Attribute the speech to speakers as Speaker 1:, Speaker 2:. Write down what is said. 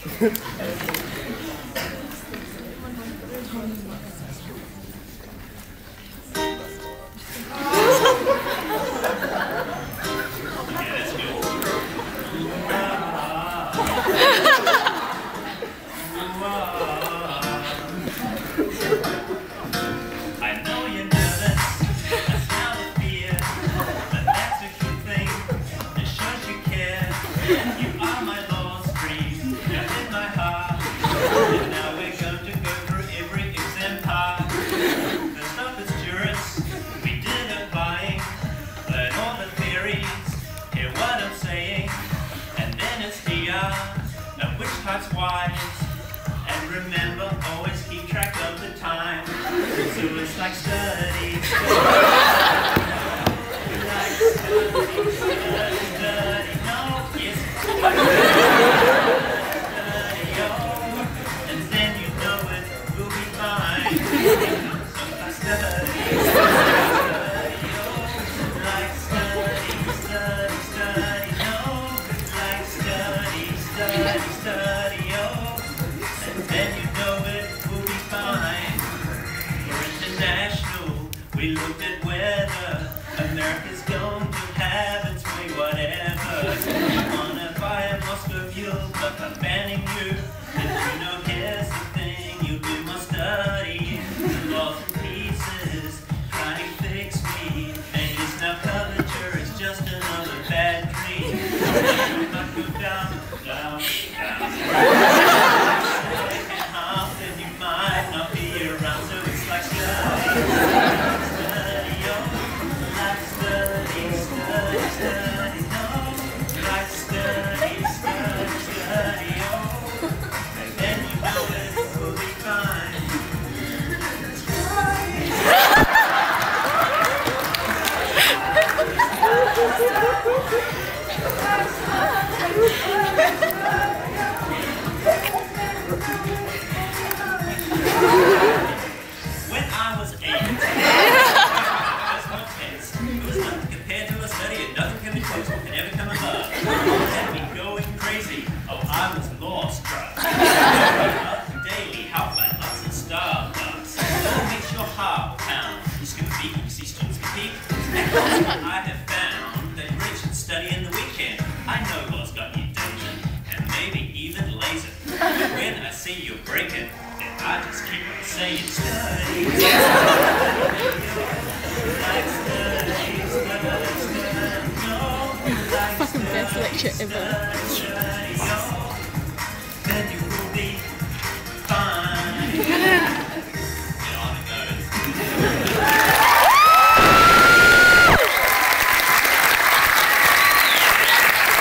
Speaker 1: 本当にそうです。Know which type's wise. And remember, always keep track of the time. So it's like study, we looked at whether America's going to have its way, whatever. You wanna buy a Moscow Mule, but I'm banning you. Can be ever come above. Had me going crazy. Oh, I was lost, struck. Daily, how about lots of Starbucks? What makes your heart pound? You scoop beat, you see students compete. I have found that rich and study in the weekend. I know what's got you dozing, and maybe even lazy. When I see you breaking, then I just keep on saying study,
Speaker 2: Fucking best lecture ever.